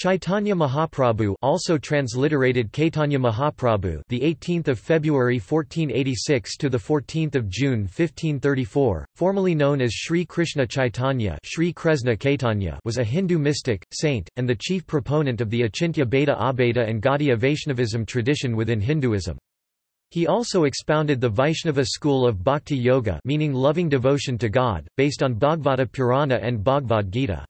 Chaitanya Mahaprabhu also transliterated Caitanya Mahaprabhu the 18th of February 1486 to the 14th of June 1534 formerly known as Sri Krishna Chaitanya Sri Kresna Caitanya was a Hindu mystic saint and the chief proponent of the Achintya Bheda Abheda and Gaudiya Vaishnavism tradition within Hinduism he also expounded the Vaishnava school of Bhakti Yoga meaning loving devotion to God, based on Bhagavata Purana and Bhagavad Gita.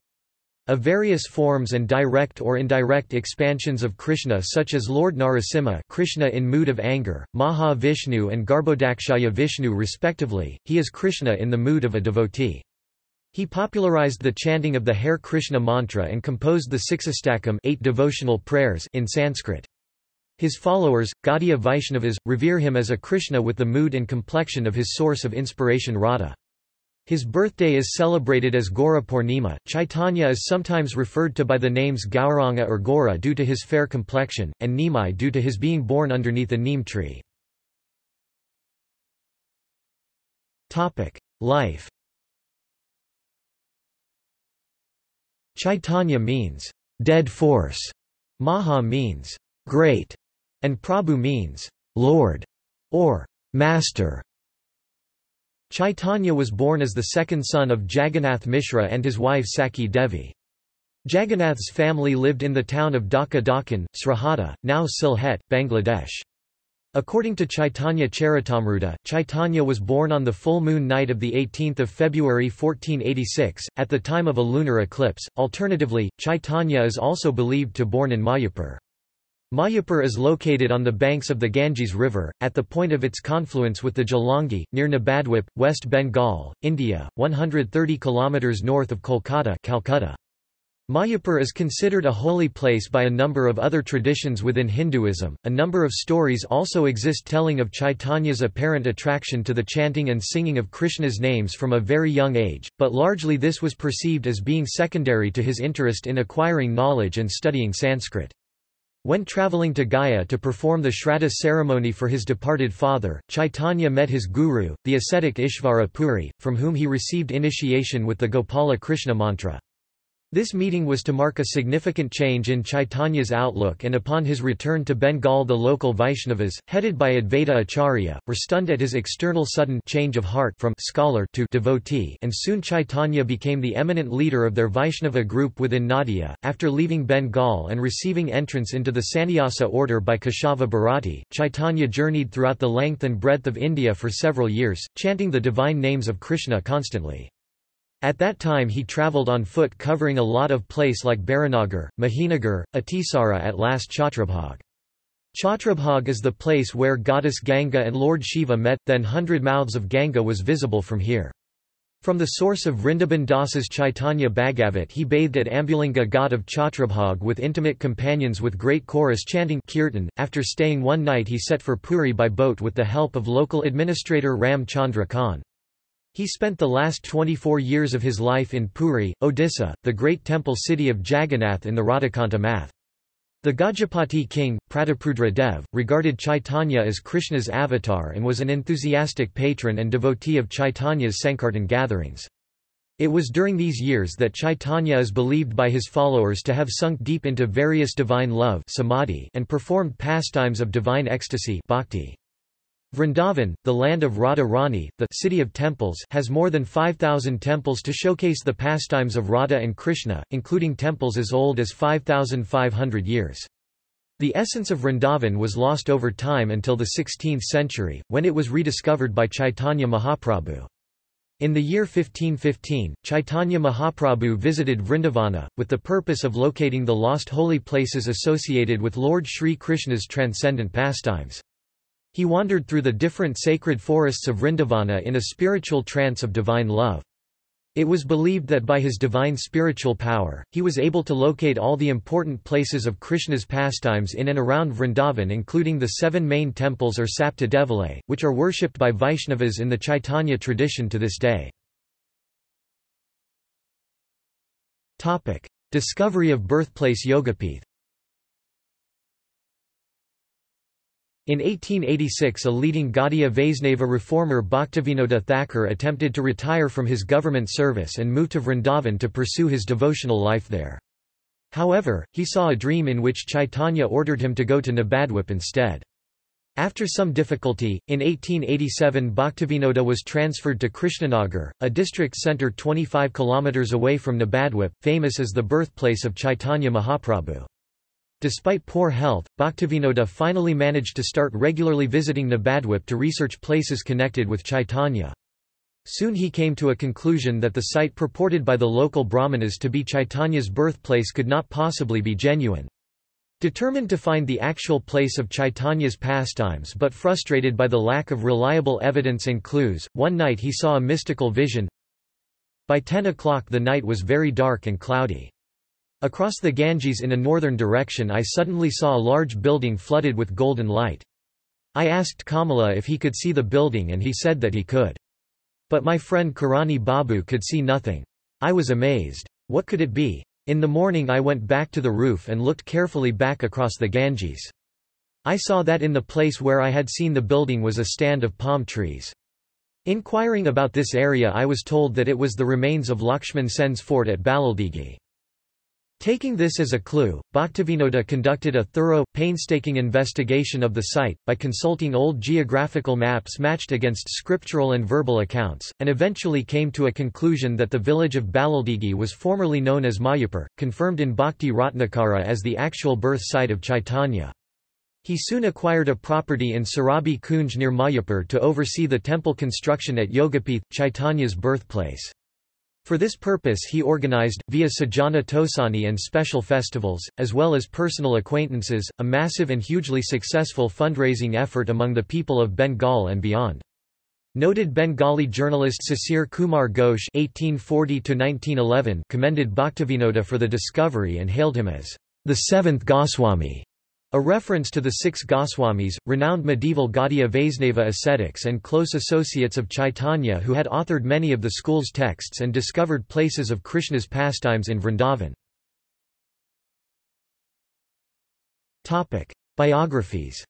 Of various forms and direct or indirect expansions of Krishna such as Lord Narasimha Krishna in mood of anger, Maha Vishnu and Garbhodakshaya Vishnu respectively, he is Krishna in the mood of a devotee. He popularized the chanting of the Hare Krishna mantra and composed the Siksastakam eight devotional prayers in Sanskrit. His followers, Gaudiya Vaishnavas, revere him as a Krishna with the mood and complexion of his source of inspiration Radha. His birthday is celebrated as Gaura Purnima. Chaitanya is sometimes referred to by the names Gauranga or Gora due to his fair complexion, and Nimai due to his being born underneath a neem tree. Life Chaitanya means, dead force, Maha means, great, and Prabhu means, Lord, or Master. Chaitanya was born as the second son of Jagannath Mishra and his wife Sachi Devi. Jagannath's family lived in the town of Dhaka Dakhan, Srihata, now Sylhet, Bangladesh. According to Chaitanya Charitamrita, Chaitanya was born on the full moon night of 18 February 1486, at the time of a lunar eclipse. Alternatively, Chaitanya is also believed to born in Mayapur. Mayapur is located on the banks of the Ganges River, at the point of its confluence with the Jalangi, near Nabadwip, West Bengal, India, 130 km north of Kolkata Calcutta. Mayapur is considered a holy place by a number of other traditions within Hinduism. A number of stories also exist telling of Chaitanya's apparent attraction to the chanting and singing of Krishna's names from a very young age, but largely this was perceived as being secondary to his interest in acquiring knowledge and studying Sanskrit. When travelling to Gaya to perform the Shraddha ceremony for his departed father, Chaitanya met his guru, the ascetic Ishvara Puri, from whom he received initiation with the Gopala Krishna mantra. This meeting was to mark a significant change in Chaitanya's outlook and upon his return to Bengal the local Vaishnavas, headed by Advaita Acharya, were stunned at his external sudden change of heart from scholar to devotee and soon Chaitanya became the eminent leader of their Vaishnava group within Nadia. After leaving Bengal and receiving entrance into the Sannyasa order by Keshava Bharati, Chaitanya journeyed throughout the length and breadth of India for several years, chanting the divine names of Krishna constantly. At that time he travelled on foot covering a lot of place like Baranagar, Mahinagar, Atisara at last Chhatrabhag. Chhatrabhag is the place where goddess Ganga and Lord Shiva met, then hundred mouths of Ganga was visible from here. From the source of Vrindaban Das's Chaitanya Bhagavat he bathed at Ambulinga Ghat of Chhatrabhag with intimate companions with great chorus chanting kirtan. After staying one night he set for Puri by boat with the help of local administrator Ram Chandra Khan. He spent the last 24 years of his life in Puri, Odisha, the great temple city of Jagannath in the Radhakanta math. The Gajapati king, Prataprudra Dev, regarded Chaitanya as Krishna's avatar and was an enthusiastic patron and devotee of Chaitanya's Sankirtan gatherings. It was during these years that Chaitanya is believed by his followers to have sunk deep into various divine love samadhi and performed pastimes of divine ecstasy bhakti. Vrindavan, the land of Radha Rani, the city of temples has more than 5,000 temples to showcase the pastimes of Radha and Krishna, including temples as old as 5,500 years. The essence of Vrindavan was lost over time until the 16th century, when it was rediscovered by Chaitanya Mahaprabhu. In the year 1515, Chaitanya Mahaprabhu visited Vrindavana, with the purpose of locating the lost holy places associated with Lord Sri Krishna's transcendent pastimes. He wandered through the different sacred forests of Vrindavana in a spiritual trance of divine love. It was believed that by his divine spiritual power, he was able to locate all the important places of Krishna's pastimes in and around Vrindavan including the seven main temples or Sapta Devala, which are worshipped by Vaishnavas in the Chaitanya tradition to this day. Discovery of birthplace Yogapith In 1886 a leading Gaudiya Vaisnava reformer Bhaktivinoda Thakur attempted to retire from his government service and move to Vrindavan to pursue his devotional life there. However, he saw a dream in which Chaitanya ordered him to go to Nabadwip instead. After some difficulty, in 1887 Bhaktivinoda was transferred to Krishnanagar, a district centre 25 km away from Nabadwip, famous as the birthplace of Chaitanya Mahaprabhu. Despite poor health, Bhaktivinoda finally managed to start regularly visiting Nabadwip to research places connected with Chaitanya. Soon he came to a conclusion that the site purported by the local brahmanas to be Chaitanya's birthplace could not possibly be genuine. Determined to find the actual place of Chaitanya's pastimes but frustrated by the lack of reliable evidence and clues, one night he saw a mystical vision. By 10 o'clock the night was very dark and cloudy. Across the Ganges in a northern direction I suddenly saw a large building flooded with golden light. I asked Kamala if he could see the building and he said that he could. But my friend Karani Babu could see nothing. I was amazed. What could it be? In the morning I went back to the roof and looked carefully back across the Ganges. I saw that in the place where I had seen the building was a stand of palm trees. Inquiring about this area I was told that it was the remains of Lakshman Sen's fort at Balaldigi. Taking this as a clue, Bhaktivinoda conducted a thorough, painstaking investigation of the site, by consulting old geographical maps matched against scriptural and verbal accounts, and eventually came to a conclusion that the village of Balaldigi was formerly known as Mayapur, confirmed in Bhakti Ratnakara as the actual birth site of Chaitanya. He soon acquired a property in Surabhi Kunj near Mayapur to oversee the temple construction at Yogapith, Chaitanya's birthplace. For this purpose he organized, via Sajjana Tosani and special festivals, as well as personal acquaintances, a massive and hugely successful fundraising effort among the people of Bengal and beyond. Noted Bengali journalist Sisir Kumar Ghosh (1840–1911) commended Bhaktivinoda for the discovery and hailed him as the seventh Goswami. A reference to the six Goswamis, renowned medieval Gaudiya Vaisnava ascetics and close associates of Chaitanya who had authored many of the school's texts and discovered places of Krishna's pastimes in Vrindavan. Biographies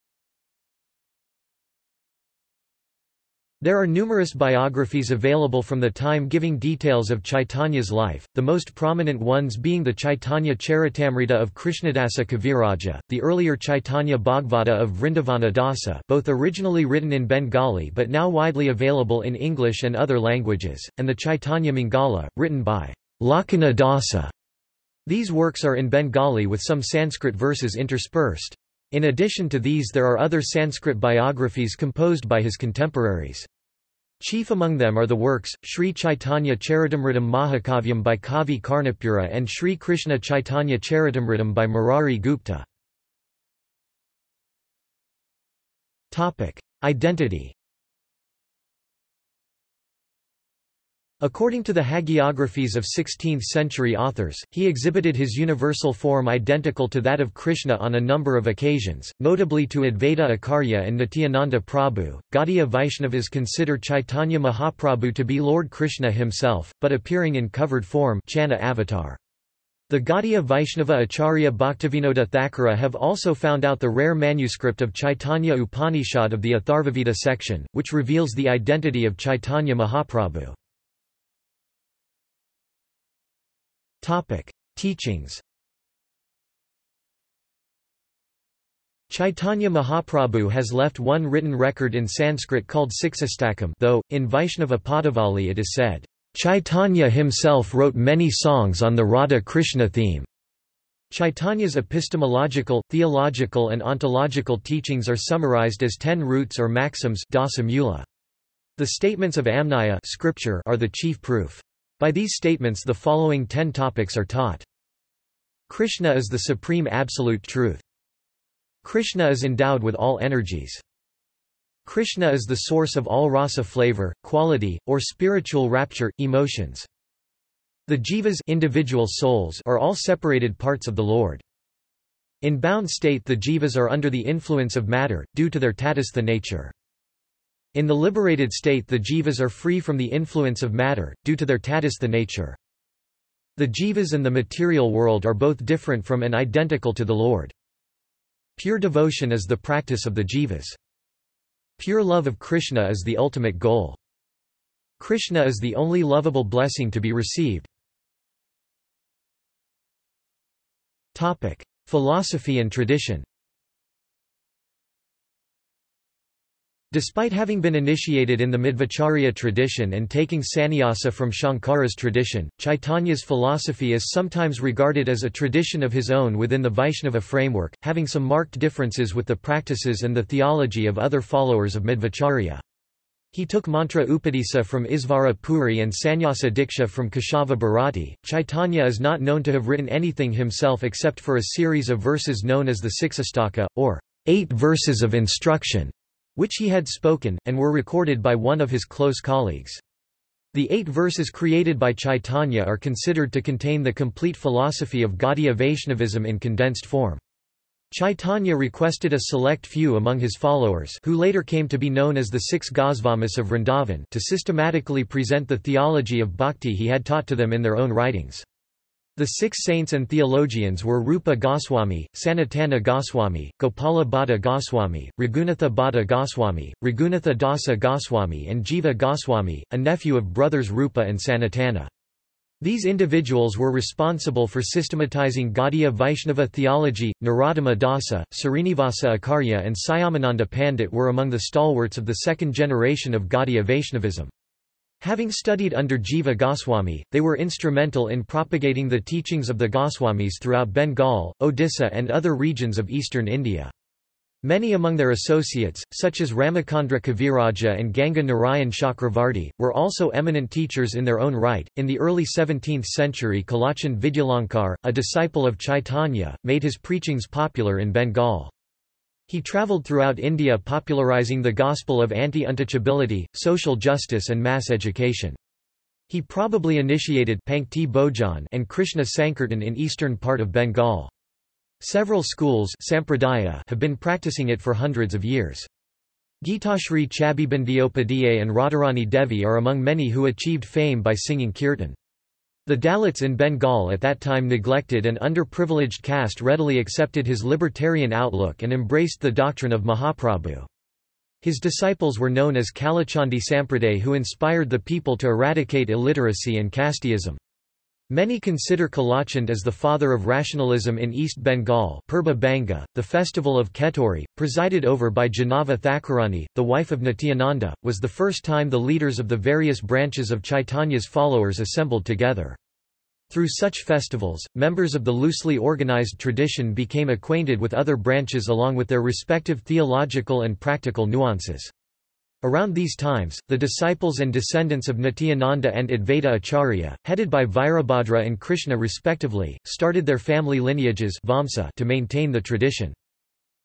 There are numerous biographies available from the time giving details of Chaitanya's life, the most prominent ones being the Chaitanya Charitamrita of Krishnadasa Kaviraja, the earlier Chaitanya Bhagavata of Vrindavana Dasa both originally written in Bengali but now widely available in English and other languages, and the Chaitanya Mangala, written by Lochana Dasa. These works are in Bengali with some Sanskrit verses interspersed. In addition to these there are other Sanskrit biographies composed by his contemporaries. Chief among them are the works, Sri Chaitanya Charitamritam Mahakavyam by Kavi Karnapura and Sri Krishna Chaitanya Charitamritam by Murari Gupta. Identity According to the hagiographies of 16th-century authors, he exhibited his universal form identical to that of Krishna on a number of occasions, notably to Advaita Acharya and Nityananda Prabhu. Gaudiya Vaishnavas consider Chaitanya Mahaprabhu to be Lord Krishna himself, but appearing in covered form Channa avatar. The Gaudiya Vaishnava Acharya Bhaktivinoda Thakura have also found out the rare manuscript of Chaitanya Upanishad of the Atharvaveda section, which reveals the identity of Chaitanya Mahaprabhu. Topic: Teachings. Chaitanya Mahaprabhu has left one written record in Sanskrit called Siksastakam though, in Vaishnava Padavali it is said, Chaitanya himself wrote many songs on the Radha-Krishna theme. Chaitanya's epistemological, theological and ontological teachings are summarized as ten roots or maxims The statements of Amnaya scripture are the chief proof. By these statements the following ten topics are taught. Krishna is the supreme absolute truth. Krishna is endowed with all energies. Krishna is the source of all rasa flavor, quality, or spiritual rapture, emotions. The jivas individual souls are all separated parts of the Lord. In bound state the jivas are under the influence of matter, due to their tatistha nature. In the liberated state the jivas are free from the influence of matter, due to their tatistha nature. The jivas and the material world are both different from and identical to the Lord. Pure devotion is the practice of the jivas. Pure love of Krishna is the ultimate goal. Krishna is the only lovable blessing to be received. Philosophy and tradition Despite having been initiated in the Madhvacharya tradition and taking sannyasa from Shankara's tradition, Chaitanya's philosophy is sometimes regarded as a tradition of his own within the Vaishnava framework, having some marked differences with the practices and the theology of other followers of Madhvacharya. He took mantra upadesa from Isvara Puri and sannyasa diksha from Keshava Bharati. Chaitanya is not known to have written anything himself except for a series of verses known as the Siksastaka, or eight verses of instruction which he had spoken, and were recorded by one of his close colleagues. The eight verses created by Chaitanya are considered to contain the complete philosophy of Gaudiya Vaishnavism in condensed form. Chaitanya requested a select few among his followers who later came to be known as the six Gosvamis of Vrindavan to systematically present the theology of bhakti he had taught to them in their own writings. The six saints and theologians were Rupa Goswami, Sanatana Goswami, Gopala Bhatta Goswami, Raghunatha Bhatta Goswami, Raghunatha Dasa Goswami and Jiva Goswami, a nephew of brothers Rupa and Sanatana. These individuals were responsible for systematizing Gaudiya Vaishnava theology. Narottama Dasa, Srinivasa Acharya, and Syamananda Pandit were among the stalwarts of the second generation of Gaudiya Vaishnavism. Having studied under Jiva Goswami, they were instrumental in propagating the teachings of the Goswamis throughout Bengal, Odisha and other regions of eastern India. Many among their associates, such as Ramachandra Kaviraja and Ganga Narayan Chakravarti, were also eminent teachers in their own right. In the early 17th century, Kalachand Vidyalankar, a disciple of Chaitanya, made his preachings popular in Bengal. He travelled throughout India popularizing the gospel of anti-untouchability, social justice and mass education. He probably initiated Pankti Bhojan and Krishna Sankirtan in eastern part of Bengal. Several schools Sampradaya have been practicing it for hundreds of years. Geetashri Chabibandiopadhyay and Radharani Devi are among many who achieved fame by singing kirtan. The Dalits in Bengal at that time neglected and underprivileged caste readily accepted his libertarian outlook and embraced the doctrine of Mahaprabhu. His disciples were known as Kalachandi Sampraday who inspired the people to eradicate illiteracy and casteism. Many consider Kalachand as the father of rationalism in East Bengal Purba Banga. .The festival of Kheturi, presided over by Jahnava Thakurani, the wife of Nityananda, was the first time the leaders of the various branches of Chaitanya's followers assembled together. Through such festivals, members of the loosely organized tradition became acquainted with other branches along with their respective theological and practical nuances. Around these times, the disciples and descendants of Nityananda and Advaita Acharya, headed by Virabhadra and Krishna respectively, started their family lineages Vamsa to maintain the tradition.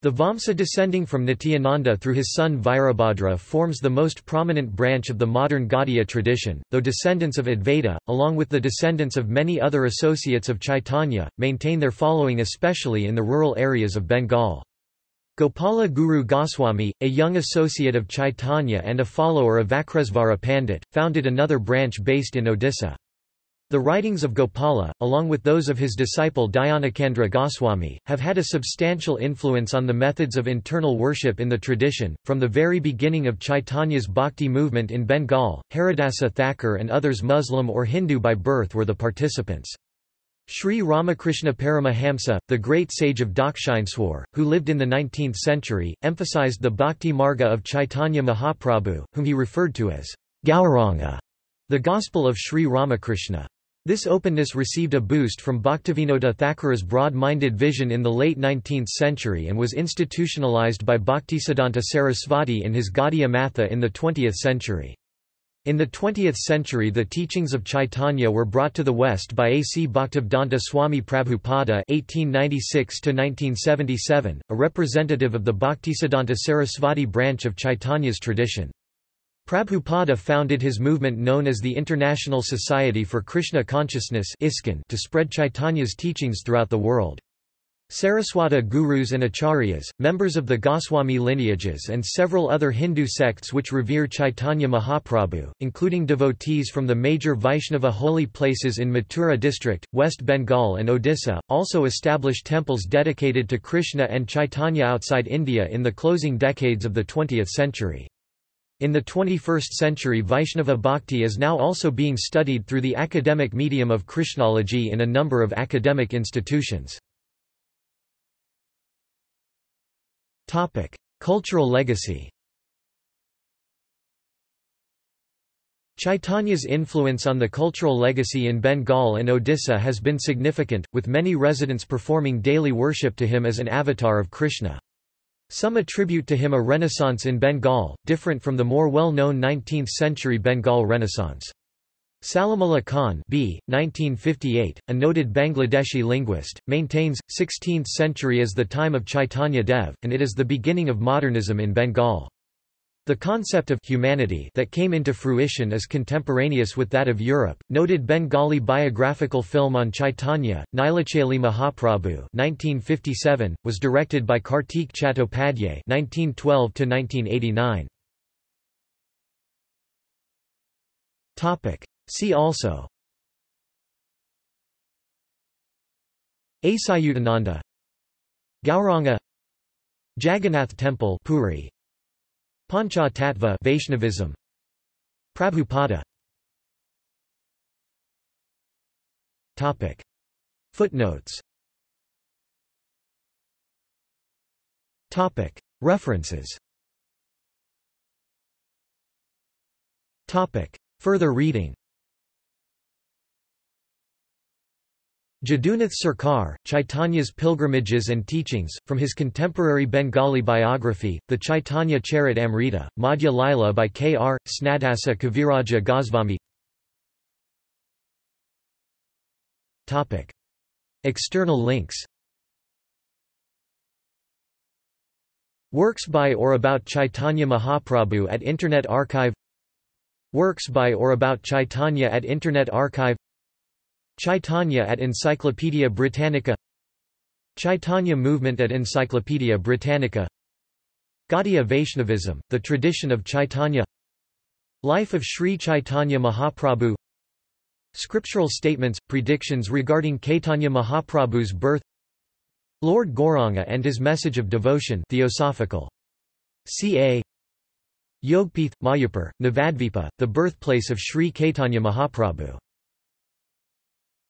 The Vamsa descending from Nityananda through his son Virabhadra forms the most prominent branch of the modern Gaudiya tradition, though descendants of Advaita, along with the descendants of many other associates of Chaitanya, maintain their following especially in the rural areas of Bengal. Gopala Guru Goswami, a young associate of Chaitanya and a follower of Vakresvara Pandit, founded another branch based in Odisha. The writings of Gopala, along with those of his disciple Dhyanacandra Goswami, have had a substantial influence on the methods of internal worship in the tradition. From the very beginning of Chaitanya's bhakti movement in Bengal, Haridasa Thakur and others Muslim or Hindu by birth were the participants. Sri Ramakrishna Paramahamsa, the great sage of Dakshineswar, who lived in the 19th century, emphasized the bhakti marga of Chaitanya Mahaprabhu, whom he referred to as Gauranga, the gospel of Sri Ramakrishna. This openness received a boost from Bhaktivinoda Thakura's broad-minded vision in the late 19th century and was institutionalized by Bhaktisiddhanta Sarasvati in his Gaudiya Matha in the 20th century. In the 20th century the teachings of Chaitanya were brought to the West by A. C. Bhaktivedanta Swami Prabhupada (1896–1977), a representative of the Bhaktisiddhanta Sarasvati branch of Chaitanya's tradition. Prabhupada founded his movement known as the International Society for Krishna Consciousness to spread Chaitanya's teachings throughout the world. Saraswata gurus and acharyas, members of the Goswami lineages and several other Hindu sects which revere Chaitanya Mahaprabhu, including devotees from the major Vaishnava holy places in Mathura district, West Bengal and Odisha, also established temples dedicated to Krishna and Chaitanya outside India in the closing decades of the 20th century. In the 21st century Vaishnava Bhakti is now also being studied through the academic medium of Krishnology in a number of academic institutions. Cultural legacy Chaitanya's influence on the cultural legacy in Bengal and Odisha has been significant, with many residents performing daily worship to him as an avatar of Krishna. Some attribute to him a renaissance in Bengal, different from the more well-known 19th-century Bengal Renaissance. Salimullah Khan B. 1958, a noted Bangladeshi linguist, maintains, 16th century as the time of Chaitanya Dev, and it is the beginning of modernism in Bengal. The concept of humanity that came into fruition is contemporaneous with that of Europe. Noted Bengali biographical film on Chaitanya, Nilachali Mahaprabhu (1957) was directed by Kartik Chattopadhyay (1912 to 1989). Topic. See also. Achyutananda Gauranga. Jagannath Temple Puri. Pancha Tattva Vaishnavism. Prabhupada. Topic. Footnotes. Topic. References. Topic. Further reading Jadunath Sarkar, Chaitanya's Pilgrimages and Teachings, from his contemporary Bengali biography, The Chaitanya Charit Amrita, Madhya Lila by K. R. Snadasa Kaviraja Goswami External links Works by or about Chaitanya Mahaprabhu at Internet Archive Works by or about Chaitanya at Internet Archive Chaitanya at Encyclopaedia Britannica Chaitanya movement at Encyclopaedia Britannica Gaudiya Vaishnavism, the tradition of Chaitanya Life of Sri Chaitanya Mahaprabhu Scriptural statements, predictions regarding Caitanya Mahaprabhu's birth Lord Gauranga and his message of devotion Theosophical. C.A. Yogpith, Mayapur, Navadvipa, the birthplace of Sri Caitanya Mahaprabhu